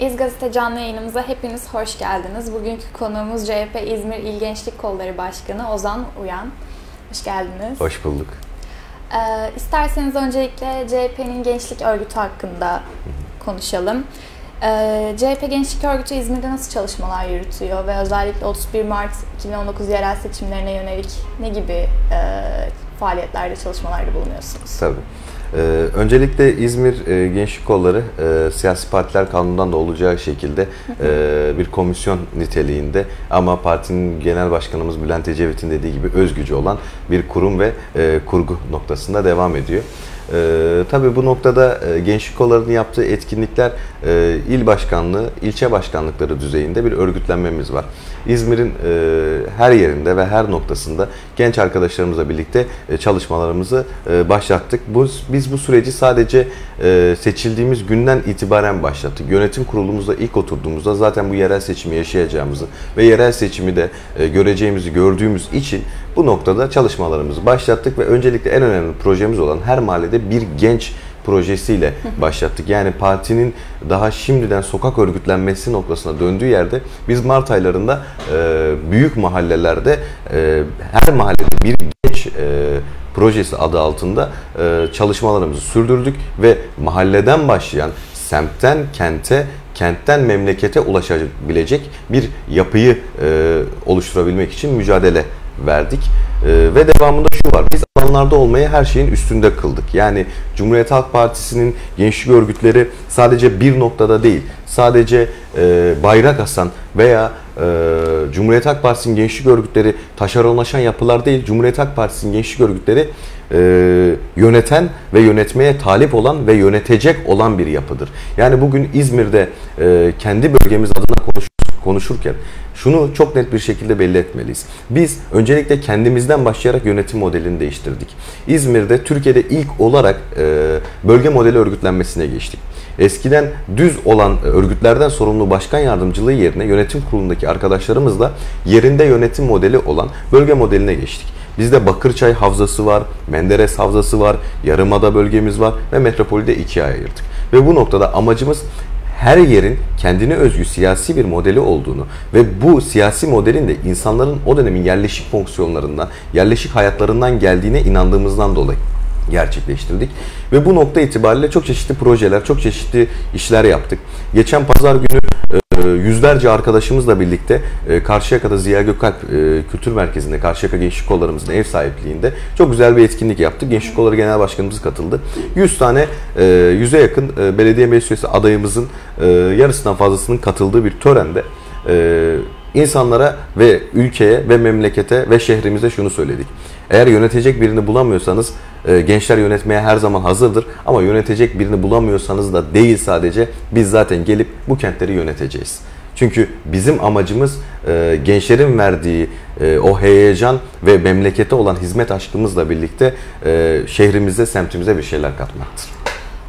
İz Gazete canlı yayınımıza hepiniz hoş geldiniz. Bugünkü konuğumuz CHP İzmir İl Gençlik Kolları Başkanı Ozan Uyan. Hoş geldiniz. Hoş bulduk. Ee, isterseniz öncelikle CHP'nin gençlik örgütü hakkında konuşalım. Ee, CHP Gençlik Örgütü İzmir'de nasıl çalışmalar yürütüyor ve özellikle 31 Mart 2019 yerel seçimlerine yönelik ne gibi e, faaliyetlerde, çalışmalarda bulunuyorsunuz? Tabii. Ee, öncelikle İzmir e, Gençlik Kolları e, siyasi partiler kanunundan da olacağı şekilde e, bir komisyon niteliğinde ama partinin genel başkanımız Bülent Ecevit'in dediği gibi özgücü olan bir kurum ve e, kurgu noktasında devam ediyor. Ee, tabii bu noktada e, gençlik kollarının yaptığı etkinlikler e, il başkanlığı, ilçe başkanlıkları düzeyinde bir örgütlenmemiz var. İzmir'in e, her yerinde ve her noktasında genç arkadaşlarımızla birlikte e, çalışmalarımızı e, başlattık. Bu, biz bu süreci sadece e, seçildiğimiz günden itibaren başlattık. Yönetim kurulumuzda ilk oturduğumuzda zaten bu yerel seçimi yaşayacağımızı ve yerel seçimi de e, göreceğimizi gördüğümüz için bu noktada çalışmalarımızı başlattık ve öncelikle en önemli projemiz olan her mahallede bir genç projesiyle başlattık. Yani partinin daha şimdiden sokak örgütlenmesi noktasına döndüğü yerde biz Mart aylarında e, büyük mahallelerde e, her mahallede bir genç e, projesi adı altında e, çalışmalarımızı sürdürdük ve mahalleden başlayan semtten kente kentten memlekete ulaşabilecek bir yapıyı e, oluşturabilmek için mücadele verdik. Ee, ve devamında şu var. Biz alanlarda olmayı her şeyin üstünde kıldık. Yani Cumhuriyet Halk Partisi'nin gençlik örgütleri sadece bir noktada değil, sadece e, bayrak asan veya e, Cumhuriyet Halk Partisi'nin gençlik örgütleri taşeronlaşan yapılar değil, Cumhuriyet Halk Partisi'nin gençlik örgütleri e, yöneten ve yönetmeye talip olan ve yönetecek olan bir yapıdır. Yani bugün İzmir'de e, kendi bölgemiz adına konuş, konuşurken şunu çok net bir şekilde belli etmeliyiz. Biz öncelikle kendimizden başlayarak yönetim modelini değiştirdik. İzmir'de Türkiye'de ilk olarak e, bölge modeli örgütlenmesine geçtik. Eskiden düz olan örgütlerden sorumlu başkan yardımcılığı yerine yönetim kurulundaki arkadaşlarımızla yerinde yönetim modeli olan bölge modeline geçtik. Bizde Bakırçay Havzası var, Menderes Havzası var, Yarımada bölgemiz var ve metropolde ikiye ayırdık. Ve bu noktada amacımız her yerin kendine özgü siyasi bir modeli olduğunu ve bu siyasi modelin de insanların o dönemin yerleşik fonksiyonlarından, yerleşik hayatlarından geldiğine inandığımızdan dolayı gerçekleştirdik. Ve bu nokta itibariyle çok çeşitli projeler, çok çeşitli işler yaptık. Geçen pazar günü e, yüzlerce arkadaşımızla birlikte e, Karşıyaka'da Ziya Gökalp e, Kültür Merkezi'nde Karşıyaka Gençlik Kollarımızın ev sahipliğinde çok güzel bir etkinlik yaptık. Gençlik Kolları Genel Başkanımız katıldı. 100 tane, 100'e yakın belediye meclis üyesi adayımızın yarısından fazlasının katıldığı bir törende insanlara ve ülkeye ve memlekete ve şehrimize şunu söyledik. Eğer yönetecek birini bulamıyorsanız e, gençler yönetmeye her zaman hazırdır ama yönetecek birini bulamıyorsanız da değil sadece biz zaten gelip bu kentleri yöneteceğiz. Çünkü bizim amacımız e, gençlerin verdiği e, o heyecan ve memlekete olan hizmet aşkımızla birlikte e, şehrimize, semtimize bir şeyler katmaktır.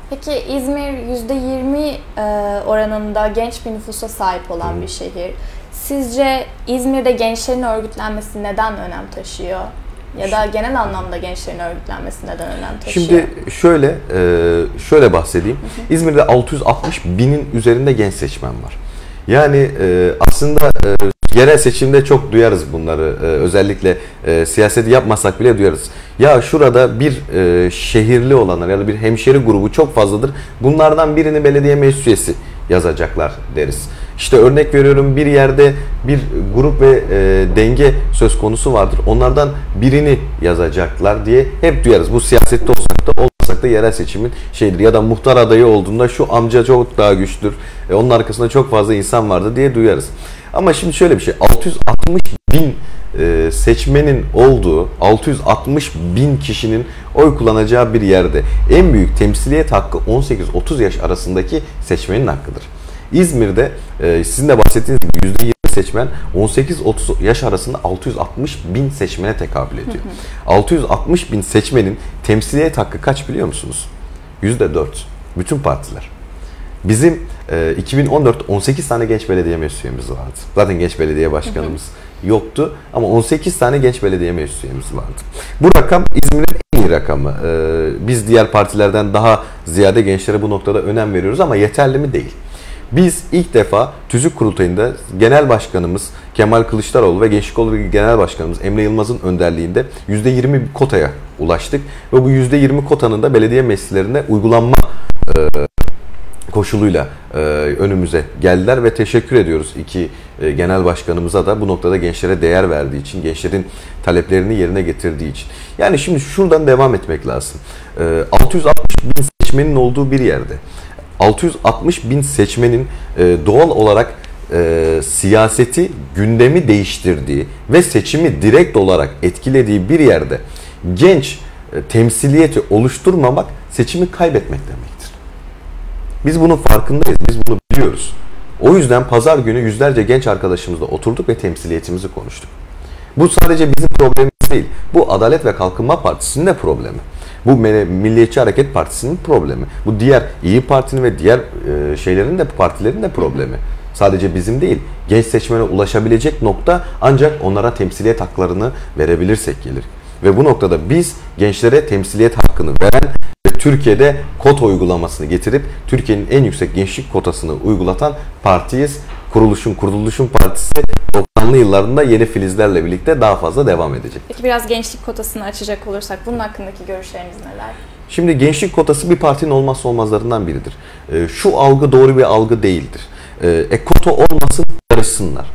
Peki İzmir %20 e, oranında genç bir nüfusa sahip olan hmm. bir şehir. Sizce İzmir'de gençlerin örgütlenmesi neden önem taşıyor? Ya da genel anlamda gençlerin örgütlenmesi neden önem taşıyor? Şimdi şöyle e, şöyle bahsedeyim. İzmir'de 660 binin üzerinde genç seçmen var. Yani e, aslında e, yerel seçimde çok duyarız bunları. Özellikle siyaseti yapmasak bile duyarız. Ya şurada bir şehirli olanlar ya da bir hemşeri grubu çok fazladır. Bunlardan birini belediye meclis üyesi yazacaklar deriz. İşte örnek veriyorum bir yerde bir grup ve e, denge söz konusu vardır. Onlardan birini yazacaklar diye hep duyarız. Bu siyasette olsak da olmasak da yerel seçimin şeydir. Ya da muhtar adayı olduğunda şu amca çok daha güçlüdür. E, onun arkasında çok fazla insan vardı diye duyarız. Ama şimdi şöyle bir şey. 660 bin e, seçmenin olduğu 660 bin kişinin oy kullanacağı bir yerde en büyük temsiliyet hakkı 18-30 yaş arasındaki seçmenin hakkıdır. İzmir'de e, sizin de bahsettiğiniz gibi %20 seçmen 18-30 yaş arasında 660 bin seçmene tekabül ediyor. 660 bin seçmenin temsiliyet hakkı kaç biliyor musunuz? %4. Bütün partiler. Bizim e, 2014 18 tane genç belediye meclis üyemiz vardı. Zaten genç belediye başkanımız yoktu ama 18 tane genç belediye meclis üyemiz vardı. Bu rakam İzmir'in en iyi rakamı. E, biz diğer partilerden daha ziyade gençlere bu noktada önem veriyoruz ama yeterli mi değil. Biz ilk defa tüzük kurultayında genel başkanımız Kemal Kılıçdaroğlu ve Gençlik Kolları Genel Başkanımız Emre Yılmaz'ın önderliğinde %20 bir kotaya ulaştık. Ve bu %20 kotanın da belediye meclislerinde uygulanma e, koşuluyla e, önümüze geldiler ve teşekkür ediyoruz iki e, genel başkanımıza da bu noktada gençlere değer verdiği için, gençlerin taleplerini yerine getirdiği için. Yani şimdi şuradan devam etmek lazım. E, 660 bin seçmenin olduğu bir yerde 660 bin seçmenin e, doğal olarak e, siyaseti gündemi değiştirdiği ve seçimi direkt olarak etkilediği bir yerde genç e, temsiliyeti oluşturmamak seçimi kaybetmek demektir. Biz bunun farkındayız, biz bunu biliyoruz. O yüzden pazar günü yüzlerce genç arkadaşımızla oturduk ve temsiliyetimizi konuştuk. Bu sadece bizim problemimiz değil. Bu Adalet ve Kalkınma Partisi'nin de problemi. Bu Milliyetçi Hareket Partisi'nin problemi. Bu diğer İyi Parti'nin ve diğer e, şeylerin de partilerin de problemi. Sadece bizim değil. Genç seçmene ulaşabilecek nokta ancak onlara temsiliyet haklarını verebilirsek gelir. Ve bu noktada biz gençlere temsiliyet hakkını veren ve Türkiye'de kota uygulamasını getirip Türkiye'nin en yüksek gençlik kotasını uygulatan partiyiz. Kuruluşun Kuruluşun Partisi 90'lı yıllarında yeni filizlerle birlikte daha fazla devam edecek. Peki biraz gençlik kotasını açacak olursak bunun hakkındaki görüşleriniz neler? Şimdi gençlik kotası bir partinin olmazsa olmazlarından biridir. Ee, şu algı doğru bir algı değildir. Ee, e, kota olmasın yarışsınlar.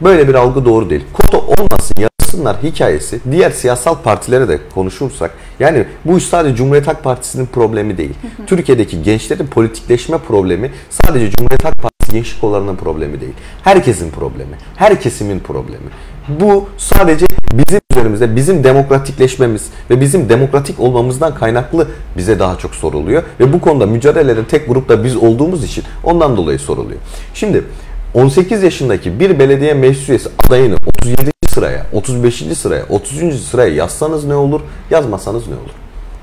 Böyle bir algı doğru değil. Kota olmasın yarışsınlar hikayesi diğer siyasal partilere de konuşursak yani bu iş sadece Cumhuriyet Halk Partisi'nin problemi değil. Türkiye'deki gençlerin politikleşme problemi sadece Cumhuriyet Halk Partisi gençlik kollarının problemi değil. Herkesin problemi. Her kesimin problemi. Bu sadece bizim üzerimizde bizim demokratikleşmemiz ve bizim demokratik olmamızdan kaynaklı bize daha çok soruluyor. Ve bu konuda mücadelelerin tek grupta biz olduğumuz için ondan dolayı soruluyor. Şimdi 18 yaşındaki bir belediye meclis üyesi adayını 37. sıraya, 35. sıraya, 30. sıraya yazsanız ne olur, yazmasanız ne olur?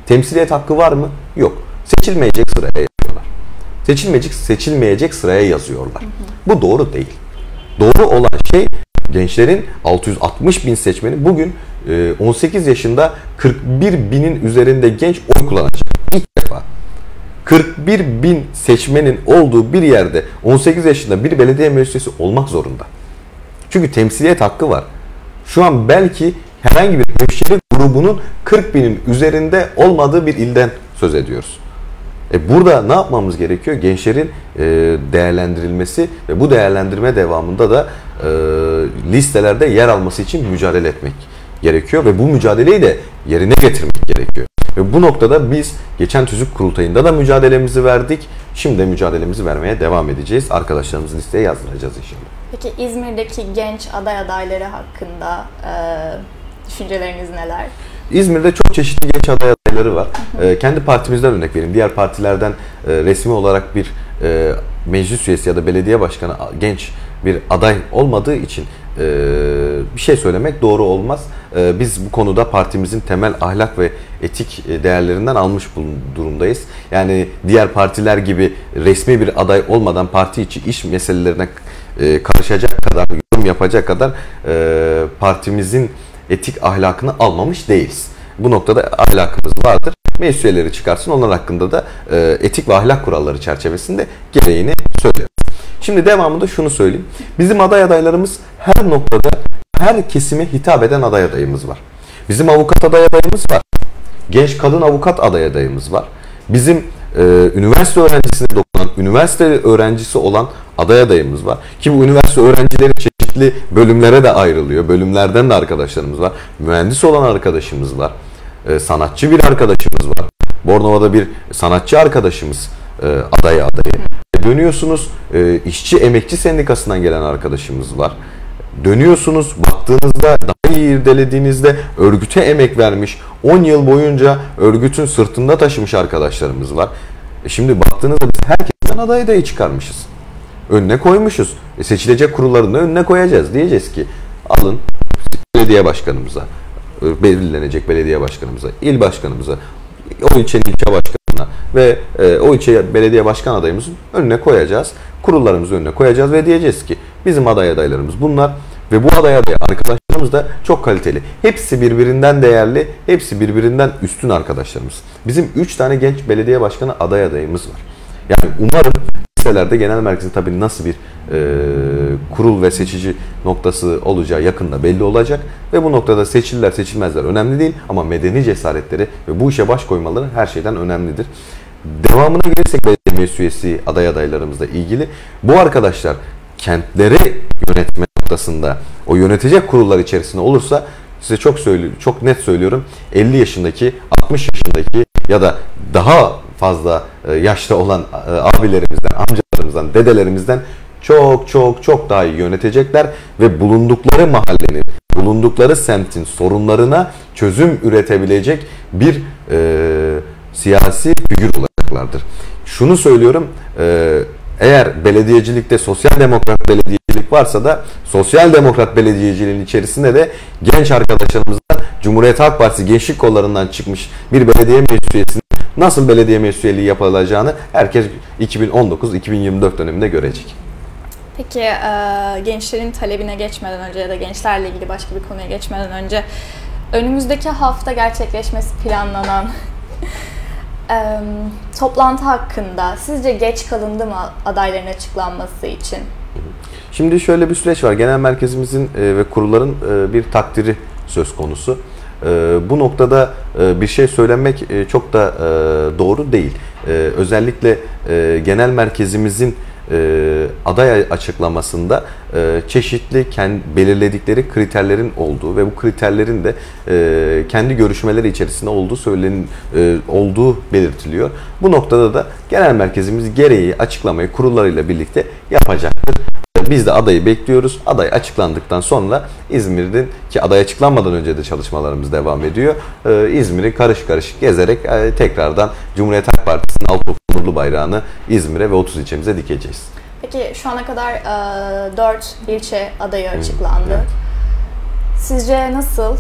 Temsiliyet hakkı var mı? Yok. Seçilmeyecek sıraya yazıyorlar. Seçilmeyecek, seçilmeyecek sıraya yazıyorlar. Bu doğru değil. Doğru olan şey gençlerin 660 bin seçmeni bugün 18 e, yaşında 41 binin üzerinde genç oy kullanacak. İlk defa. 41 bin seçmenin olduğu bir yerde 18 yaşında bir belediye meclisi olmak zorunda. Çünkü temsiliyet hakkı var. Şu an belki herhangi bir hemşire grubunun 40 binin üzerinde olmadığı bir ilden söz ediyoruz. E burada ne yapmamız gerekiyor? Gençlerin e, değerlendirilmesi ve bu değerlendirme devamında da e, listelerde yer alması için mücadele etmek gerekiyor ve bu mücadeleyi de yerine getirmek gerekiyor. Ve bu noktada biz geçen tüzük kurultayında da mücadelemizi verdik. Şimdi de mücadelemizi vermeye devam edeceğiz. Arkadaşlarımızı listeye yazdıracağız inşallah. Peki İzmir'deki genç aday adayları hakkında e, düşünceleriniz neler? İzmir'de çok çeşitli genç aday adayları var. Hı hı. E, kendi partimizden örnek vereyim. Diğer partilerden e, resmi olarak bir e, meclis üyesi ya da belediye başkanı genç bir aday olmadığı için e, bir şey söylemek doğru olmaz. E, biz bu konuda partimizin temel ahlak ve etik e, değerlerinden almış durumdayız. Yani diğer partiler gibi resmi bir aday olmadan parti içi iş meselelerine e, karışacak kadar, yorum yapacak kadar e, partimizin etik ahlakını almamış değiliz. Bu noktada ahlakımız vardır. Meclis çıkarsın. Onlar hakkında da etik ve ahlak kuralları çerçevesinde gereğini söyleriz. Şimdi devamında şunu söyleyeyim. Bizim aday adaylarımız her noktada her kesime hitap eden aday adayımız var. Bizim avukat aday adayımız var. Genç kadın avukat aday adayımız var. Bizim e, üniversite öğrencisine dokunan, üniversite öğrencisi olan aday adayımız var. Ki bu üniversite öğrencileri çeşitli bölümlere de ayrılıyor. Bölümlerden de arkadaşlarımız var. Mühendis olan arkadaşımız var. E, sanatçı bir arkadaşımız var. Bornova'da bir sanatçı arkadaşımız e, aday adayı. Dönüyorsunuz e, işçi emekçi sendikasından gelen arkadaşımız var. Dönüyorsunuz baktığınızda daha iyi irdelediğinizde örgüte emek vermiş 10 yıl boyunca örgütün sırtında taşımış arkadaşlarımız var. E şimdi baktığınızda biz herkesten aday adayı çıkarmışız. Önüne koymuşuz. E seçilecek kurullarını önüne koyacağız. Diyeceğiz ki alın belediye başkanımıza, e, belirlenecek belediye başkanımıza, il başkanımıza, o ilçenin ilçe başkanına ve e, o ilçe belediye başkan adayımızın önüne koyacağız. Kurullarımızın önüne koyacağız ve diyeceğiz ki bizim aday adaylarımız bunlar ve bu aday aday arkadaşlarımız da çok kaliteli. Hepsi birbirinden değerli, hepsi birbirinden üstün arkadaşlarımız. Bizim 3 tane genç belediye başkanı aday adayımız var. Yani umarım liselerde genel merkezin tabii nasıl bir e, kurul ve seçici noktası olacağı yakında belli olacak ve bu noktada seçililer seçilmezler önemli değil ama medeni cesaretleri ve bu işe baş koymaları her şeyden önemlidir. Devamına gelirsek belediye meclis üyesi aday adaylarımızla ilgili bu arkadaşlar kentleri yönetme noktasında o yönetecek kurullar içerisinde olursa size çok söylüyorum, çok net söylüyorum 50 yaşındaki, 60 yaşındaki ya da daha fazla e, yaşta olan e, abilerimizden, amcalarımızdan, dedelerimizden çok çok çok daha iyi yönetecekler ve bulundukları mahallenin, bulundukları semtin sorunlarına çözüm üretebilecek bir e, siyasi figür olacaklardır. Şunu söylüyorum, e, eğer belediyecilikte sosyal demokrat belediyecilik varsa da sosyal demokrat belediyeciliğin içerisinde de genç arkadaşlarımıza Cumhuriyet Halk Partisi gençlik kollarından çıkmış bir belediye meclis nasıl belediye meclis üyeliği yapılacağını herkes 2019-2024 döneminde görecek. Peki e, gençlerin talebine geçmeden önce ya da gençlerle ilgili başka bir konuya geçmeden önce önümüzdeki hafta gerçekleşmesi planlanan e, toplantı hakkında sizce geç kalındı mı adayların açıklanması için? Şimdi şöyle bir süreç var. Genel merkezimizin e, ve kurulların e, bir takdiri söz konusu. E, bu noktada e, bir şey söylemek e, çok da e, doğru değil. Özellikle genel merkezimizin e, aday açıklamasında çeşitli kendi belirledikleri kriterlerin olduğu ve bu kriterlerin de kendi görüşmeleri içerisinde olduğu söylen olduğu belirtiliyor. Bu noktada da genel merkezimiz gereği açıklamayı kurullarıyla birlikte yapacaktır. Biz de adayı bekliyoruz. Aday açıklandıktan sonra İzmir'in ki aday açıklanmadan önce de çalışmalarımız devam ediyor. Ee, İzmir'i karış karış gezerek e, tekrardan Cumhuriyet Halk Partisi'nin altı onurlu bayrağını İzmir'e ve 30 ilçemize dikeceğiz. Peki şu ana kadar e, 4 ilçe adayı açıklandı. Evet. Sizce nasıl?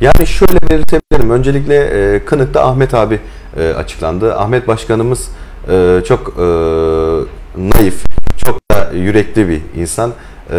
Yani şöyle belirtebilirim. Öncelikle e, Kınık'ta Ahmet abi e, açıklandı. Ahmet Başkanımız e, çok e, naif, çok da yürekli bir insan. E,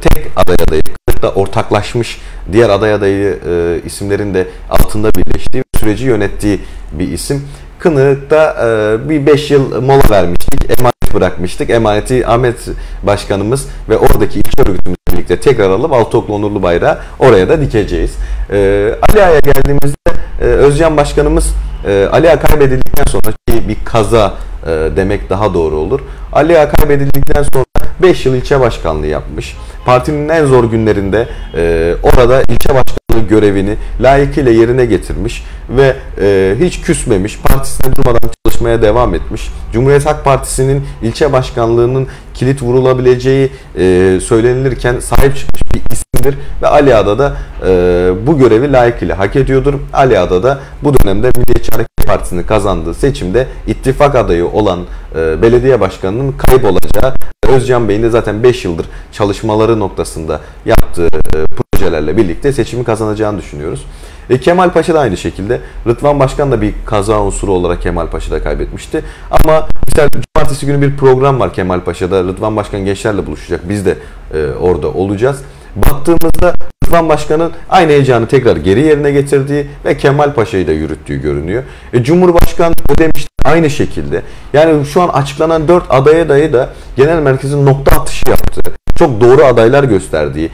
tek aday adayı, Kınık'ta ortaklaşmış diğer aday adayı e, isimlerin de altında birleştiği, süreci yönettiği bir isim. Kınık'ta e, bir 5 yıl mola vermiştik. Emanet bırakmıştık. Emaneti Ahmet Başkanımız ve oradaki ilçe örgütümüzle birlikte tekrar alıp Altıoklu Onurlu Bayrağı oraya da dikeceğiz. E, Ali Ağa'ya geldiğimizde e, Özcan Başkanımız e, kaybedildikten sonra ki bir kaza e, demek daha doğru olur. Ali kaybedildikten sonra 5 yıl ilçe başkanlığı yapmış. Partinin en zor günlerinde e, orada ilçe başkanlığı görevini layıkıyla yerine getirmiş ve e, hiç küsmemiş, partisine durmadan çalışmaya devam etmiş. Cumhuriyet Halk Partisi'nin ilçe başkanlığının kilit vurulabileceği e, söylenilirken sahip çıkmış bir isimdir ve Ali Ağa'da da e, bu görevi layıkıyla hak ediyordur. Ali Ağa'da da bu dönemde Milliyetçi Hareket Partisi'nin kazandığı seçimde ittifak adayı olan e, belediye başkanının kayıp olacağı Özcan Bey'in de zaten 5 yıldır çalışmaları noktasında yaptığı e, projelerle birlikte seçimi kazanacağını düşünüyoruz. E, Kemal Paşa da aynı şekilde. Rıdvan Başkan da bir kaza unsuru olarak Kemal Paşa'da kaybetmişti. Ama mesela cumartesi günü bir program var Kemal Paşa'da. Rıdvan Başkan gençlerle buluşacak. Biz de e, orada olacağız. Baktığımızda Rıdvan Başkan'ın aynı heyecanı tekrar geri yerine getirdiği ve Kemal Paşa'yı da yürüttüğü görünüyor. E, Cumhurbaşkanı ödemiş aynı şekilde. Yani şu an açıklanan 4 adaya dayı da genel merkezin nokta atışı yaptığı, çok doğru adaylar gösterdiği,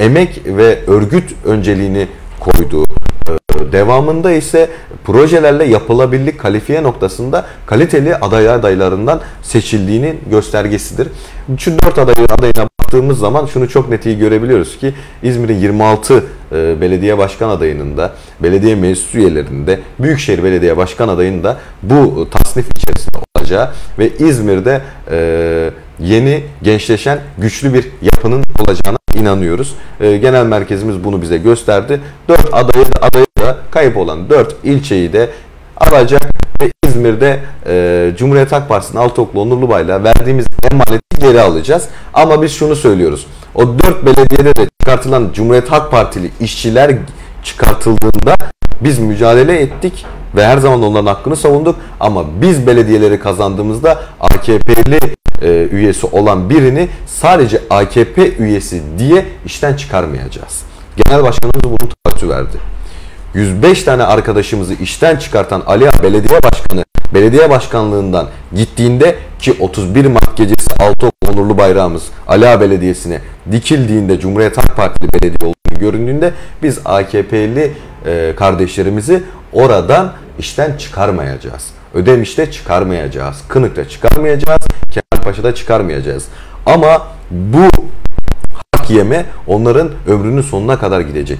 emek ve örgüt önceliğini koyduğu, e, devamında ise projelerle yapılabilirlik kalifiye noktasında kaliteli aday adaylarından seçildiğinin göstergesidir. Şu dört adayın adayına baktığımız zaman şunu çok net iyi görebiliyoruz ki İzmir'in 26 e, belediye başkan adayının da belediye meclis üyelerinde Büyükşehir Belediye Başkan adayının da bu tasnif içerisinde olacağı ve İzmir'de e, yeni gençleşen güçlü bir yapının olacağına inanıyoruz. E, genel merkezimiz bunu bize gösterdi. 4 adayı da, adayı da kayıp olan 4 ilçeyi de alacak ve İzmir'de e, Cumhuriyet Halk Partisi'nin Altıoklu Onurlu Bayla verdiğimiz emaneti geri alacağız. Ama biz şunu söylüyoruz. O 4 belediyede de çıkartılan Cumhuriyet Halk Partili işçiler çıkartıldığında biz mücadele ettik ve her zaman onların hakkını savunduk. Ama biz belediyeleri kazandığımızda AKP'li e, üyesi olan birini sadece AKP üyesi diye işten çıkarmayacağız. Genel başkanımız bunu taahhütü verdi. 105 tane arkadaşımızı işten çıkartan Ali Ağa Belediye Başkanı belediye başkanlığından gittiğinde Ki 31 Mart gecesi Altı onurlu bayrağımız Ala Belediyesi'ne dikildiğinde Cumhuriyet Halk Partili belediye olduğunu göründüğünde biz AKP'li e, kardeşlerimizi oradan işten çıkarmayacağız. Ödemiş'te çıkarmayacağız. Kınık'ta çıkarmayacağız. Kemalpaşa'da çıkarmayacağız. Ama bu hak yeme onların ömrünün sonuna kadar gidecek.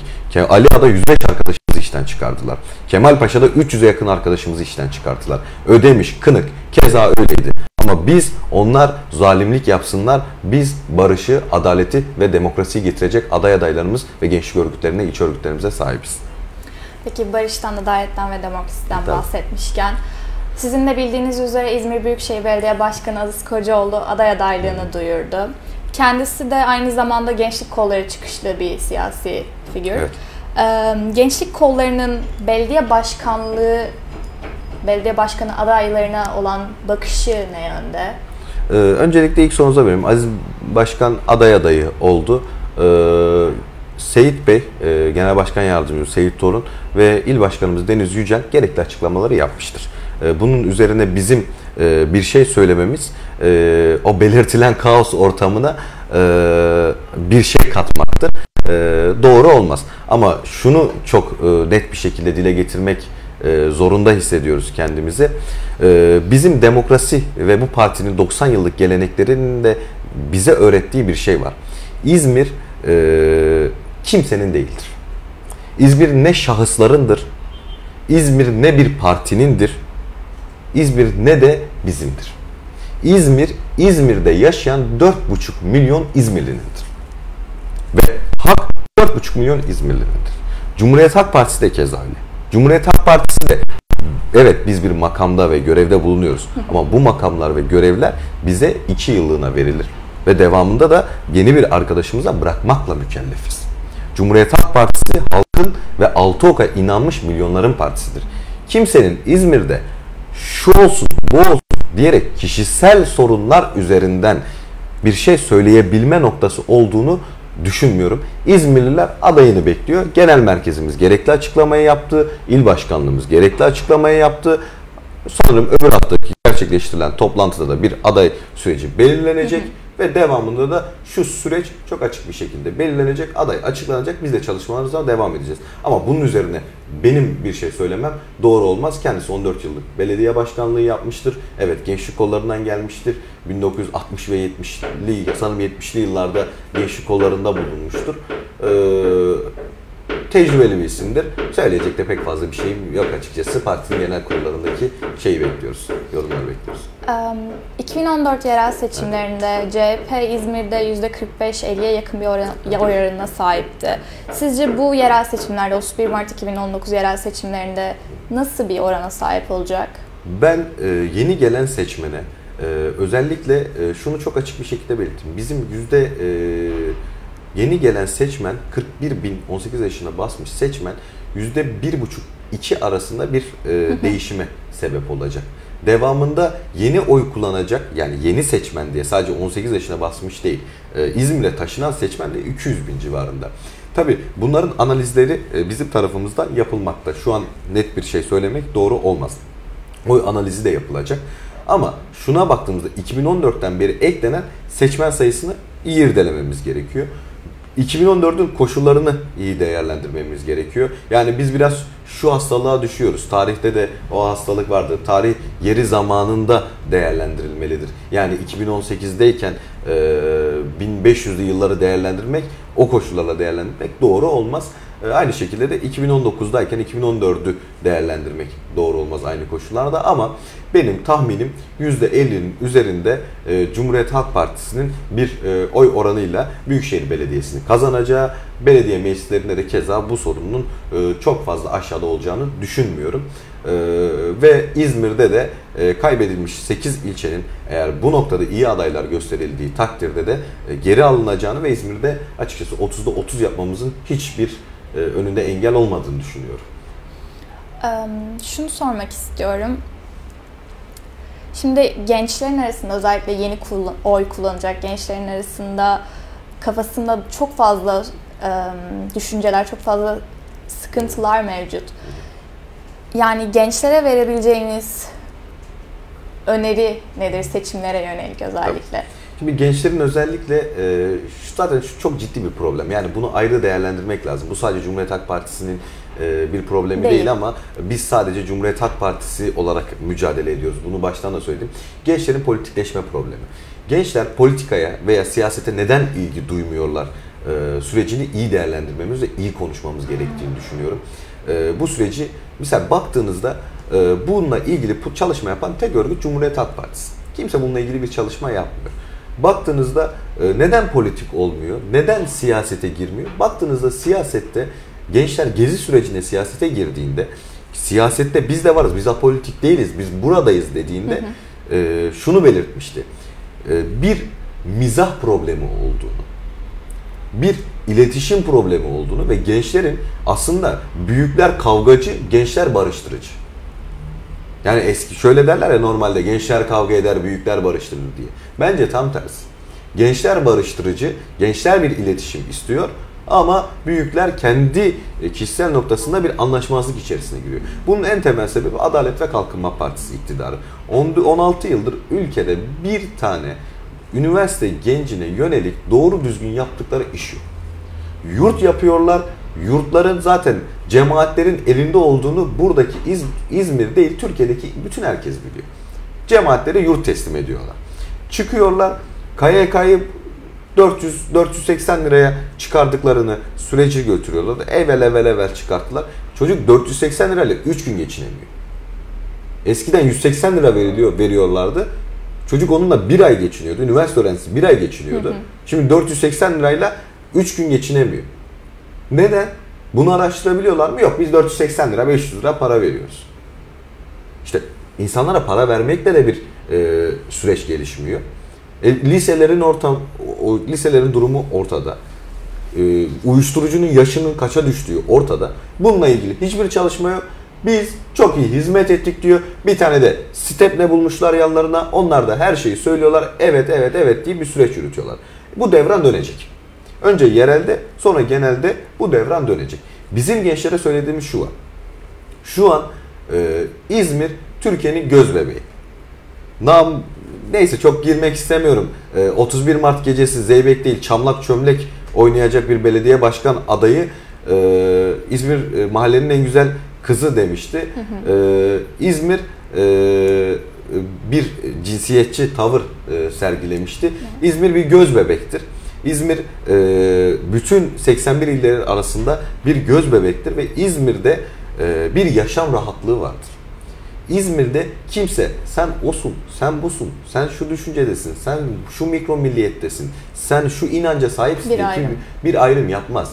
Ali Ağa'da 105 arkadaşımızı işten çıkardılar. Kemal Paşa'da 300'e yakın arkadaşımızı işten çıkarttılar. Ödemiş, Kınık keza öyleydi. Ama biz onlar zalimlik yapsınlar. Biz barışı, adaleti ve demokrasiyi getirecek aday adaylarımız ve gençlik örgütlerine, iç örgütlerimize sahibiz. Peki barıştan, adaletten ve demokrasiden Tabii. bahsetmişken sizin de bildiğiniz üzere İzmir Büyükşehir Belediye Başkanı Aziz Kocaoğlu aday adaylığını duyurdu. Kendisi de aynı zamanda gençlik kolları çıkışlı bir siyasi figür. Evet. gençlik kollarının belediye başkanlığı belediye başkanı adaylarına olan bakışı ne yönde? Ee, öncelikle ilk sorunuza vereyim. Aziz Başkan aday adayı oldu. Ee, Seyit Bey, e, Genel Başkan Yardımcısı Seyit Torun ve İl Başkanımız Deniz Yücel gerekli açıklamaları yapmıştır. Ee, bunun üzerine bizim e, bir şey söylememiz e, o belirtilen kaos ortamına e, bir şey katmaktır. E, doğru olmaz. Ama şunu çok e, net bir şekilde dile getirmek e, zorunda hissediyoruz kendimizi. E, bizim demokrasi ve bu partinin 90 yıllık geleneklerinin de bize öğrettiği bir şey var. İzmir e, kimsenin değildir. İzmir ne şahıslarındır, İzmir ne bir partinindir, İzmir ne de bizimdir. İzmir, İzmir'de yaşayan 4,5 milyon İzmirlinindir. Ve hak 4,5 milyon İzmirlinindir. Cumhuriyet Halk Partisi de keza öyle. Cumhuriyet Halk Partisi de evet biz bir makamda ve görevde bulunuyoruz. Ama bu makamlar ve görevler bize iki yıllığına verilir. Ve devamında da yeni bir arkadaşımıza bırakmakla mükellefiz. Cumhuriyet Halk Partisi halkın ve altı oka inanmış milyonların partisidir. Kimsenin İzmir'de şu olsun bu olsun diyerek kişisel sorunlar üzerinden bir şey söyleyebilme noktası olduğunu düşünmüyorum. İzmirliler adayını bekliyor. Genel merkezimiz gerekli açıklamayı yaptı. İl başkanlığımız gerekli açıklamayı yaptı. Sanırım öbür haftaki gerçekleştirilen toplantıda da bir aday süreci belirlenecek. Hı hı. Ve devamında da şu süreç çok açık bir şekilde belirlenecek, aday açıklanacak. Biz de çalışmalarımıza devam edeceğiz. Ama bunun üzerine benim bir şey söylemem doğru olmaz. Kendisi 14 yıllık belediye başkanlığı yapmıştır. Evet gençlik kollarından gelmiştir. 1960 ve 70'li sanırım 70'li yıllarda gençlik kollarında bulunmuştur. Ee, tecrübeli bir isimdir. Söyleyecek de pek fazla bir şeyim yok açıkçası. Partinin genel kurullarındaki şeyi bekliyoruz, yorumları bekliyoruz. 2014 yerel seçimlerinde CHP İzmir'de %45-50'ye yakın bir oy oranına sahipti. Sizce bu yerel seçimlerde, 31 Mart 2019 yerel seçimlerinde nasıl bir orana sahip olacak? Ben e, yeni gelen seçmene e, özellikle e, şunu çok açık bir şekilde belirttim. Bizim yüzde Yeni gelen seçmen 41 bin 18 yaşına basmış seçmen yüzde bir buçuk iki arasında bir değişime sebep olacak. Devamında yeni oy kullanacak yani yeni seçmen diye sadece 18 yaşına basmış değil. E, İzmir'e taşınan seçmen de 200 bin civarında. Tabi bunların analizleri e, bizim tarafımızdan yapılmakta. Şu an net bir şey söylemek doğru olmaz. Oy analizi de yapılacak. Ama şuna baktığımızda 2014'ten beri eklenen seçmen sayısını iyi irdelememiz gerekiyor. 2014'ün koşullarını iyi değerlendirmemiz gerekiyor. Yani biz biraz şu hastalığa düşüyoruz. Tarihte de o hastalık vardı. Tarih yeri zamanında değerlendirilmelidir. Yani 2018'deyken 1500'lü yılları değerlendirmek, o koşullarla değerlendirmek doğru olmaz. Aynı şekilde de 2019'dayken 2014'ü değerlendirmek doğru olmaz aynı koşullarda ama benim tahminim %50'nin üzerinde e, Cumhuriyet Halk Partisi'nin bir e, oy oranıyla Büyükşehir Belediyesi'ni kazanacağı, belediye meclislerinde de keza bu sorunun e, çok fazla aşağıda olacağını düşünmüyorum. Ve İzmir'de de kaybedilmiş 8 ilçenin eğer bu noktada iyi adaylar gösterildiği takdirde de geri alınacağını ve İzmir'de açıkçası 30'da 30 yapmamızın hiçbir önünde engel olmadığını düşünüyorum. Şunu sormak istiyorum. Şimdi gençlerin arasında özellikle yeni oy kullanacak gençlerin arasında kafasında çok fazla e, düşünceler, çok fazla sıkıntılar mevcut. Yani gençlere verebileceğiniz öneri nedir seçimlere yönelik özellikle? Tabii. Şimdi gençlerin özellikle e, şu zaten şu çok ciddi bir problem. Yani bunu ayrı değerlendirmek lazım. Bu sadece Cumhuriyet Halk Partisi'nin e, bir problemi değil. değil ama biz sadece Cumhuriyet Halk Partisi olarak mücadele ediyoruz. Bunu baştan da söyledim. Gençlerin politikleşme problemi. Gençler politikaya veya siyasete neden ilgi duymuyorlar? E, sürecini iyi değerlendirmemiz ve iyi konuşmamız gerektiğini düşünüyorum. E, bu süreci mesela baktığınızda e, bununla ilgili çalışma yapan tek örgüt Cumhuriyet Halk Partisi. Kimse bununla ilgili bir çalışma yapmıyor. Baktığınızda e, neden politik olmuyor? Neden siyasete girmiyor? Baktığınızda siyasette gençler gezi sürecine siyasete girdiğinde siyasette biz de varız, biz apolitik değiliz, biz buradayız dediğinde hı hı. E, şunu belirtmişti. E, bir mizah problemi olduğunu, bir iletişim problemi olduğunu ve gençlerin aslında büyükler kavgacı, gençler barıştırıcı. Yani eski şöyle derler ya normalde gençler kavga eder, büyükler barıştırır diye. Bence tam tersi. Gençler barıştırıcı, gençler bir iletişim istiyor ama büyükler kendi e, kişisel noktasında bir anlaşmazlık içerisine giriyor. Bunun en temel sebebi Adalet ve Kalkınma Partisi iktidarı. 16 yıldır ülkede bir tane üniversite gencine yönelik doğru düzgün yaptıkları iş yok. Yurt yapıyorlar, yurtların zaten cemaatlerin elinde olduğunu buradaki İz, İzmir değil Türkiye'deki bütün herkes biliyor. Cemaatlere yurt teslim ediyorlar. Çıkıyorlar KYK'yı 400 480 liraya çıkardıklarını süreci götürüyorlar. Evvel evvel evvel çıkarttılar. Çocuk 480 lirayla 3 gün geçinemiyor. Eskiden 180 lira veriliyor veriyorlardı. Çocuk onunla bir ay geçiniyordu. Üniversite öğrencisi bir ay geçiniyordu. Hı hı. Şimdi 480 lirayla 3 gün geçinemiyor. Neden? Bunu araştırabiliyorlar mı? Yok biz 480 lira 500 lira para veriyoruz. İşte insanlara para vermekle de bir e, süreç gelişmiyor. E, liselerin ortam, o, liselerin durumu ortada. E, uyuşturucunun yaşının kaça düştüğü ortada. Bununla ilgili hiçbir çalışma yok. Biz çok iyi hizmet ettik diyor. Bir tane de step ne bulmuşlar yanlarına. Onlar da her şeyi söylüyorlar. Evet evet evet diye bir süreç yürütüyorlar. Bu devran dönecek. Önce yerelde sonra genelde bu devran dönecek. Bizim gençlere söylediğimiz şu an. Şu an e, İzmir Türkiye'nin göz bebeği. Nam neyse çok girmek istemiyorum. E, 31 Mart gecesi Zeybek değil Çamlak Çömlek oynayacak bir belediye başkan adayı e, İzmir e, mahallenin en güzel kızı demişti. Hı hı. E, İzmir e, bir cinsiyetçi tavır e, sergilemişti. Hı. İzmir bir göz bebektir. İzmir e, bütün 81 illerin arasında bir göz bebektir ve İzmir'de e, bir yaşam rahatlığı vardır. İzmir'de kimse sen osun, sen busun, sen şu düşüncedesin, sen şu mikro milliyettesin, sen şu inanca sahipsin bir ayrım. bir ayrım yapmaz.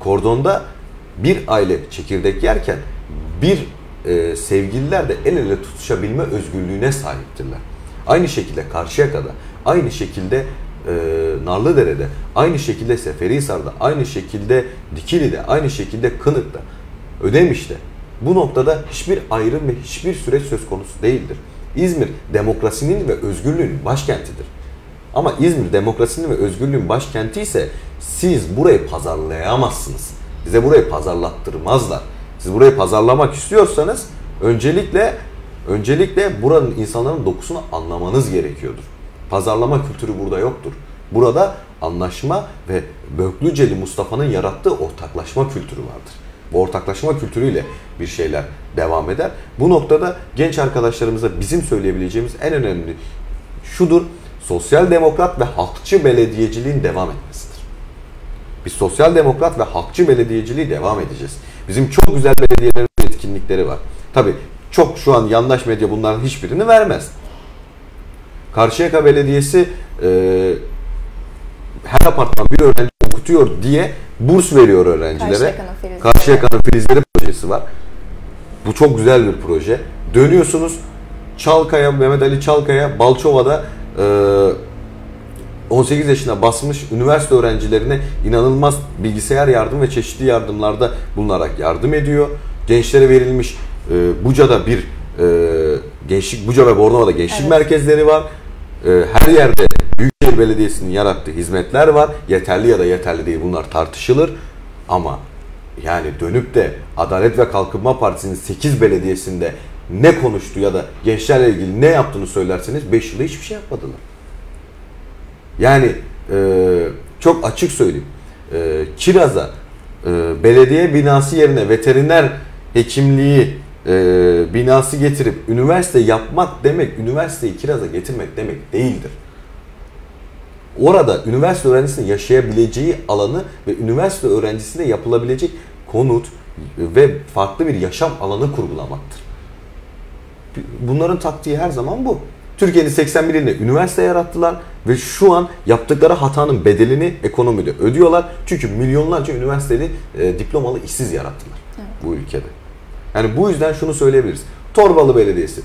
Kordonda bir aile çekirdek yerken bir e, sevgililer de el ele tutuşabilme özgürlüğüne sahiptirler. Aynı şekilde Karşıyaka'da, aynı şekilde e, Narlıdere'de, aynı şekilde Seferihisar'da, aynı şekilde Dikili'de, aynı şekilde Kınık'ta, Ödemiş'te. Bu noktada hiçbir ayrım ve hiçbir süreç söz konusu değildir. İzmir demokrasinin ve özgürlüğün başkentidir. Ama İzmir demokrasinin ve özgürlüğün başkenti ise siz burayı pazarlayamazsınız. Bize burayı pazarlattırmazlar. Siz burayı pazarlamak istiyorsanız öncelikle öncelikle buranın insanların dokusunu anlamanız gerekiyordur. Pazarlama kültürü burada yoktur. Burada anlaşma ve Böklüceli Mustafa'nın yarattığı ortaklaşma kültürü vardır. Bu ortaklaşma kültürüyle bir şeyler devam eder. Bu noktada genç arkadaşlarımıza bizim söyleyebileceğimiz en önemli şudur. Sosyal demokrat ve halkçı belediyeciliğin devam etmesidir. Biz sosyal demokrat ve halkçı belediyeciliği devam edeceğiz. Bizim çok güzel belediyelerin etkinlikleri var. Tabi çok şu an yandaş medya bunların hiçbirini vermez. Karşıyaka Belediyesi e, her apartman bir öğrenci okutuyor diye burs veriyor öğrencilere. Karşıyaka'nın filizleri. Projesi var. Bu çok güzel bir proje. Dönüyorsunuz Çalkaya, Mehmet Ali Çalkaya, Balçova'da e, 18 yaşına basmış üniversite öğrencilerine inanılmaz bilgisayar yardım ve çeşitli yardımlarda bulunarak yardım ediyor. Gençlere verilmiş e, Buca'da bir e, gençlik Buca ve Bornova'da gençlik evet. merkezleri var. E, her yerde Büyükşehir Belediyesi'nin yarattığı hizmetler var. Yeterli ya da yeterli değil bunlar tartışılır. Ama yani dönüp de Adalet ve Kalkınma Partisi'nin 8 belediyesinde ne konuştu ya da gençlerle ilgili ne yaptığını söylerseniz 5 yılda hiçbir şey yapmadılar. Yani e, çok açık söyleyeyim. E, Kiraz'a e, belediye binası yerine veteriner hekimliği e, binası getirip üniversite yapmak demek, üniversiteyi Kiraz'a getirmek demek değildir. Orada üniversite öğrencisinin yaşayabileceği alanı ve üniversite öğrencisine yapılabilecek konut ve farklı bir yaşam alanı kurgulamaktır. Bunların taktiği her zaman bu. Türkiye'nin 81 ilinde üniversite yarattılar ve şu an yaptıkları hatanın bedelini ekonomide ödüyorlar. Çünkü milyonlarca üniversiteli e, diplomalı işsiz yarattılar evet. bu ülkede. Yani bu yüzden şunu söyleyebiliriz. Torbalı Belediyesi.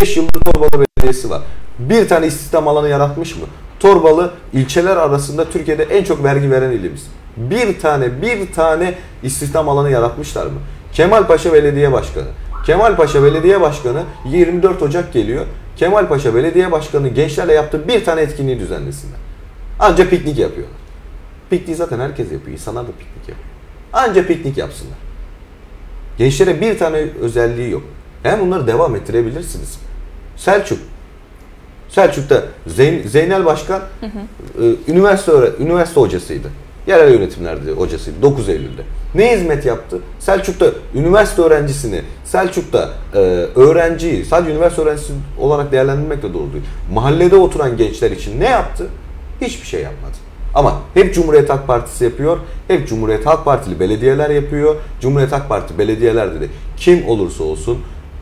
5 yıldır Torbalı Belediyesi var. Bir tane istihdam alanı yaratmış mı? Torbalı ilçeler arasında Türkiye'de en çok vergi veren ilimiz. Bir tane bir tane istihdam alanı yaratmışlar mı? Kemalpaşa Belediye Başkanı. Kemalpaşa Belediye Başkanı 24 Ocak geliyor. Kemalpaşa Belediye Başkanı gençlerle yaptığı bir tane etkinliği düzenlesinler. Ancak piknik yapıyorlar. Pikniği zaten herkes yapıyor. İnsanlar da piknik yapıyor. Ancak piknik yapsınlar. Gençlere bir tane özelliği yok. Hem bunları devam ettirebilirsiniz. Selçuk. Selçuk'ta Zeyn Zeynel Başkan hı hı. E, üniversite üniversite hocasıydı. Yerel yönetimlerde hocasıydı 9 Eylül'de. Ne hizmet yaptı? Selçuk'ta üniversite öğrencisini, Selçuk'ta e, öğrenciyi sadece üniversite öğrencisi olarak değerlendirmek de doğru değil. Mahallede oturan gençler için ne yaptı? Hiçbir şey yapmadı. Ama hep Cumhuriyet Halk Partisi yapıyor, hep Cumhuriyet Halk Partili belediyeler yapıyor. Cumhuriyet Halk Parti belediyelerde de kim olursa olsun,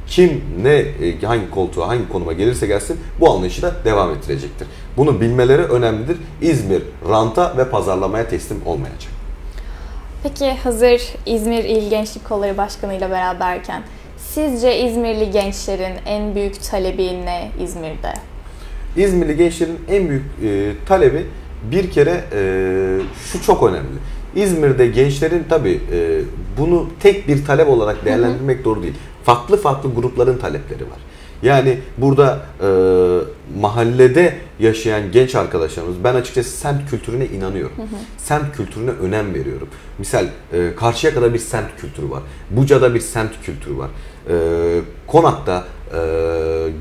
kim ne e, hangi koltuğa, hangi konuma gelirse gelsin bu anlayışı da devam ettirecektir. Bunu bilmeleri önemlidir. İzmir ranta ve pazarlamaya teslim olmayacak. Peki hazır İzmir İl Gençlik Kolları Başkanı ile beraberken sizce İzmirli gençlerin en büyük talebi ne İzmir'de? İzmirli gençlerin en büyük e, talebi bir kere e, şu çok önemli. İzmir'de gençlerin tabi e, bunu tek bir talep olarak değerlendirmek hı hı. doğru değil. Farklı farklı grupların talepleri var. Yani burada e, mahallede yaşayan genç arkadaşlarımız ben açıkçası semt kültürüne inanıyorum. Hı hı. Semt kültürüne önem veriyorum. Misal e, karşıya kadar bir semt kültürü var. Buca'da bir semt kültürü var. E, Konak'ta,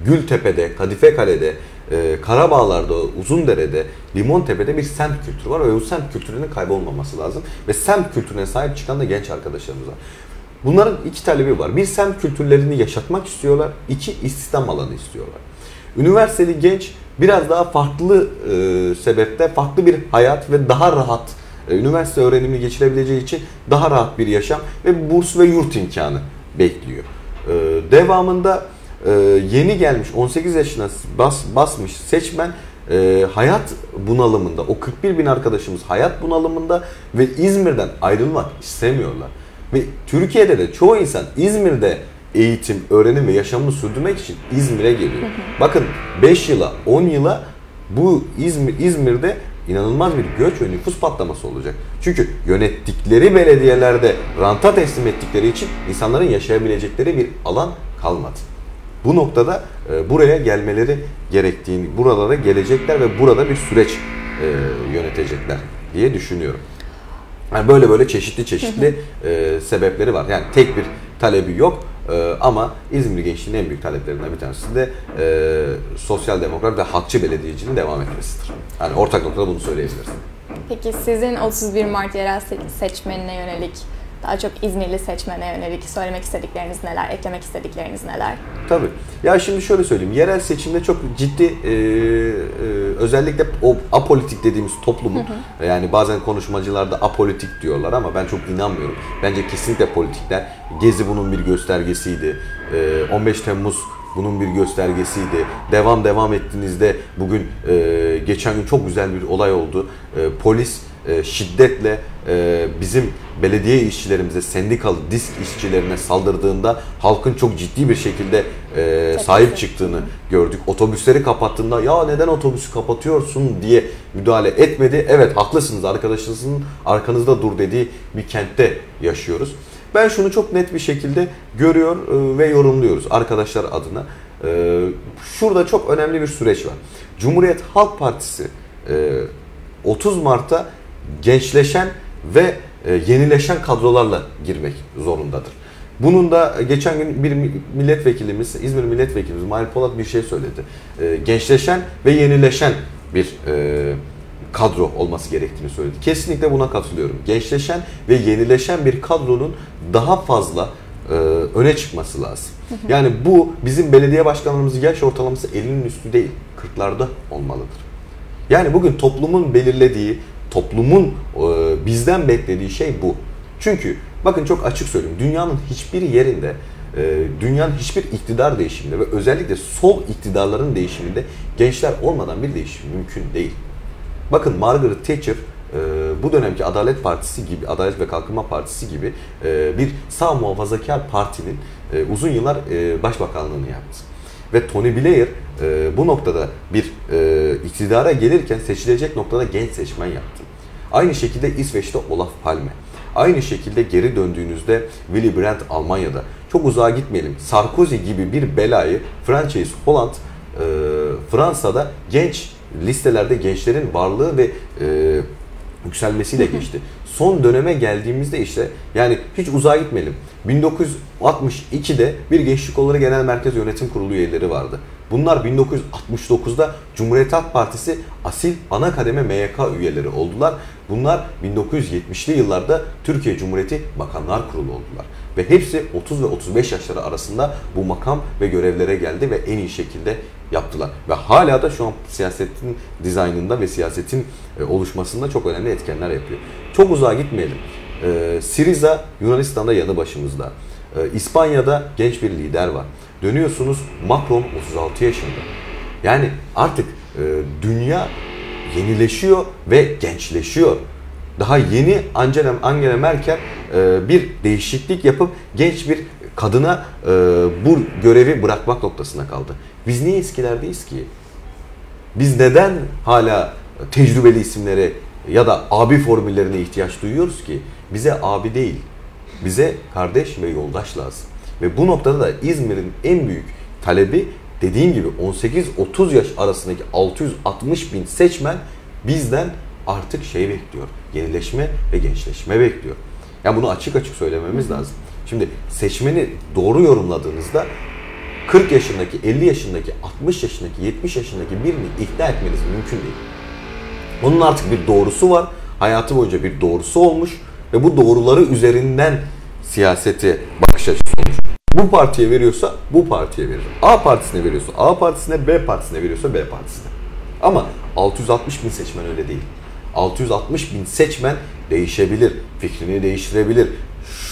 Gültepe'de, Kadife Kale'de, e, Karabağlar'da, Uzundere'de, Limontepe'de bir semt kültürü var ve bu semt kültürünün kaybolmaması lazım. Ve semt kültürüne sahip çıkan da genç arkadaşlarımız var. Bunların iki talebi var. Bir semt kültürlerini yaşatmak istiyorlar. iki istihdam alanı istiyorlar. Üniversiteli genç biraz daha farklı e, sebepte farklı bir hayat ve daha rahat e, üniversite öğrenimi geçirebileceği için daha rahat bir yaşam ve burs ve yurt imkanı bekliyor. E, devamında e, yeni gelmiş 18 yaşına bas, basmış seçmen e, hayat bunalımında o 41 bin arkadaşımız hayat bunalımında ve İzmir'den ayrılmak istemiyorlar. Ve Türkiye'de de çoğu insan İzmir'de eğitim, öğrenim ve yaşamını sürdürmek için İzmir'e geliyor. Bakın 5 yıla, 10 yıla bu İzmir İzmir'de inanılmaz bir göç ve nüfus patlaması olacak. Çünkü yönettikleri belediyelerde ranta teslim ettikleri için insanların yaşayabilecekleri bir alan kalmadı. Bu noktada e, buraya gelmeleri gerektiğini, buralara gelecekler ve burada bir süreç e, yönetecekler diye düşünüyorum. Yani böyle böyle çeşitli çeşitli e, sebepleri var. Yani tek bir talebi yok. E, ama İzmir gençliğinin en büyük taleplerinden bir tanesi de e, sosyal demokrat ve halkçı belediyeciliğin devam etmesidir. Yani ortak noktada bunu söyleyebiliriz. Peki sizin 31 Mart yerel seçmenine yönelik daha çok İzmirli seçmene yönelik söylemek istedikleriniz neler, eklemek istedikleriniz neler? Tabii. Ya şimdi şöyle söyleyeyim. Yerel seçimde çok ciddi e, e, özellikle o apolitik dediğimiz toplumun hı hı. yani bazen konuşmacılarda apolitik diyorlar ama ben çok inanmıyorum. Bence kesinlikle politikler. Gezi bunun bir göstergesiydi. E, 15 Temmuz bunun bir göstergesiydi. Devam devam ettiğinizde bugün e, geçen gün çok güzel bir olay oldu. E, polis e, şiddetle e, bizim belediye işçilerimize, sendikalı disk işçilerine saldırdığında halkın çok ciddi bir şekilde e, sahip çıktığını gördük. Otobüsleri kapattığında ya neden otobüsü kapatıyorsun diye müdahale etmedi. Evet haklısınız arkadaşınızın arkanızda dur dediği bir kentte yaşıyoruz. Ben şunu çok net bir şekilde görüyor ve yorumluyoruz arkadaşlar adına. Şurada çok önemli bir süreç var. Cumhuriyet Halk Partisi 30 Mart'ta gençleşen ve e, yenileşen kadrolarla girmek zorundadır. Bunun da geçen gün bir milletvekilimiz, İzmir milletvekilimiz Mahir Polat bir şey söyledi. Ee, gençleşen ve yenileşen bir e, kadro olması gerektiğini söyledi. Kesinlikle buna katılıyorum. Gençleşen ve yenileşen bir kadronun daha fazla e, öne çıkması lazım. Yani bu bizim belediye başkanlarımızın yaş ortalaması elinin üstü değil, 40'larda olmalıdır. Yani bugün toplumun belirlediği, toplumun e, bizden beklediği şey bu. Çünkü bakın çok açık söyleyeyim, dünyanın hiçbir yerinde e, dünyanın hiçbir iktidar değişiminde ve özellikle sol iktidarların değişiminde gençler olmadan bir değişim mümkün değil. Bakın Margaret Thatcher e, bu dönemki Adalet Partisi gibi, Adalet ve Kalkınma Partisi gibi e, bir sağ muhafazakar partinin uzun yıllar başbakanlığını yaptı. Ve Tony Blair e, bu noktada bir e, iktidara gelirken seçilecek noktada genç seçmen yaptı. Aynı şekilde İsveç'te Olaf Palme. Aynı şekilde geri döndüğünüzde Willy Brandt Almanya'da. Çok uzağa gitmeyelim. Sarkozy gibi bir belayı Frances Holland e, Fransa'da genç listelerde gençlerin varlığı ve e, yükselmesiyle geçti. Son döneme geldiğimizde işte yani hiç uzağa gitmeyelim. 1962'de bir Gençlik Kolları Genel Merkez Yönetim Kurulu üyeleri vardı. Bunlar 1969'da Cumhuriyet Halk Partisi asil ana kademe MYK üyeleri oldular. Bunlar 1970'li yıllarda Türkiye Cumhuriyeti Bakanlar Kurulu oldular. Ve hepsi 30 ve 35 yaşları arasında bu makam ve görevlere geldi ve en iyi şekilde yaptılar. Ve hala da şu an siyasetin dizaynında ve siyasetin e, oluşmasında çok önemli etkenler yapıyor. Çok uzağa gitmeyelim. Ee, Siriza Yunanistan'da yanı başımızda. Ee, İspanya'da genç bir lider var. Dönüyorsunuz Macron 36 yaşında. Yani artık e, dünya yenileşiyor ve gençleşiyor. Daha yeni Angela, Angela Merkel e, bir değişiklik yapıp genç bir kadına e, bu görevi bırakmak noktasına kaldı. Biz niye eskilerdeyiz ki? Biz neden hala tecrübeli isimlere ya da abi formüllerine ihtiyaç duyuyoruz ki? Bize abi değil, bize kardeş ve yoldaş lazım. Ve bu noktada da İzmir'in en büyük talebi dediğim gibi 18-30 yaş arasındaki 660 bin seçmen bizden artık şey bekliyor. Yenileşme ve gençleşme bekliyor. Yani bunu açık açık söylememiz lazım. Şimdi seçmeni doğru yorumladığınızda 40 yaşındaki, 50 yaşındaki, 60 yaşındaki, 70 yaşındaki birini ikna etmeniz mümkün değil. Onun artık bir doğrusu var. Hayatı boyunca bir doğrusu olmuş ve bu doğruları üzerinden siyaseti bakış açısı olmuş. Bu partiye veriyorsa bu partiye verir. A partisine veriyorsa A partisine, B partisine veriyorsa B partisine. Ama 660 bin seçmen öyle değil. 660 bin seçmen değişebilir, fikrini değiştirebilir.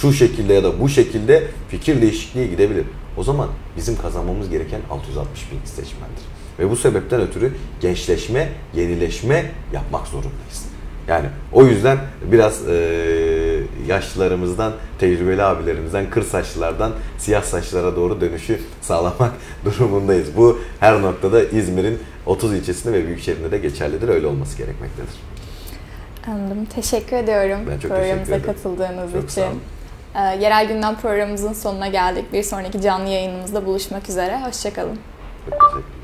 Şu şekilde ya da bu şekilde fikir değişikliğe gidebilir. O zaman bizim kazanmamız gereken 660 bin seçmendir. Ve bu sebepten ötürü gençleşme, yenileşme yapmak zorundayız. Yani o yüzden biraz e, yaşlılarımızdan, tecrübeli abilerimizden, kır saçlılardan siyah saçlara doğru dönüşü sağlamak durumundayız. Bu her noktada İzmir'in 30 ilçesinde ve büyükşehirinde de geçerlidir. Öyle olması gerekmektedir. Anladım. Teşekkür ediyorum Ben çok programımıza teşekkür ederim. katıldığınız Çok için. sağ olun. Ee, Yerel Gündem programımızın sonuna geldik. Bir sonraki canlı yayınımızda buluşmak üzere. Hoşçakalın. Çok teşekkür